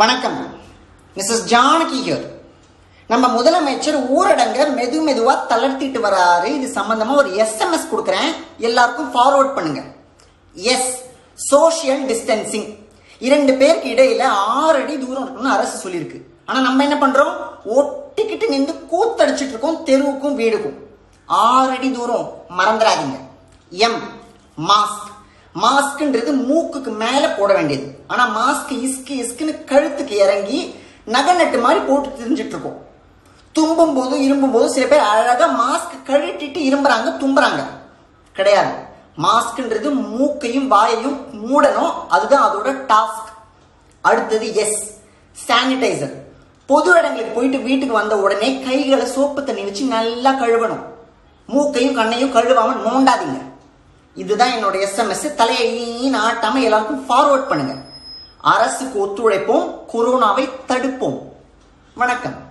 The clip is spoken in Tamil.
வணக்கம். மிஸ்ஸஸ் ஜானகி ஹியர் நம்ம முதலமைச்சர் ஊரடங்கை மெது மெதுவா தளர்த்திட்டு வராரு. இது சம்பந்தமா ஒரு எஸ்எம்எஸ் கொடுக்குறேன். எல்லாருக்கும் ஃபார்வர்ட் பண்ணுங்க. எஸ் சோஷியல் டிஸ்டன்சிங் இரண்டு பேருக்கு இடையில ஆறு அடி தூரம் இருக்கணும்னு அரசு சொல்லியிருக்கு. ஆனா நம்ம என்ன பண்றோம்? ஒட்டிக்கிட்டு நின்று கூத்தடிச்சிட்டு இருக்கோம். தெருவுக்கும் வீடுக்கும். ஆறு அடி தூரம். மறந்துடாதீங்க. எம் மாஸ்க் மாஸ்க்ன்றது மூக்குக்கு மேல போட வேண்டியது. ஆனா மாஸ்க் இஸ்கு இஸ்குன்னு கழுத்துக்கு இறங்கி நகை நட்டு மாதிரி போட்டு தெரிஞ்சிட்டு இருக்கோம் தும்பும் போது இரும்பும் போது சில பேர் அழகா மாஸ்க் கழட்டிட்டு இரும்புறாங்க தும்புறாங்க. கிடையாது. மாஸ்க்ன்றது மூக்கையும் வாயையும் மூடணும். அதுதான் அதோட டாஸ்க். அடுத்தது எஸ் சானிடைசர் பொது இடங்களுக்கு போயிட்டு வீட்டுக்கு வந்த உடனே கைகளை சோப்பு தண்ணி வச்சு நல்லா கழுவணும். மூக்கையும் கண்ணையும் கழுவாம நோண்டாதீங்க. இதுதான் என்னோட எஸ்எம்எஸ் தலையை நாட்டாம எல்லாருக்கும் ஃபார்வர்ட் பண்ணுங்க. அரசுக்கு ஒத்துழைப்போம் கொரோனாவை தடுப்போம். வணக்கம்.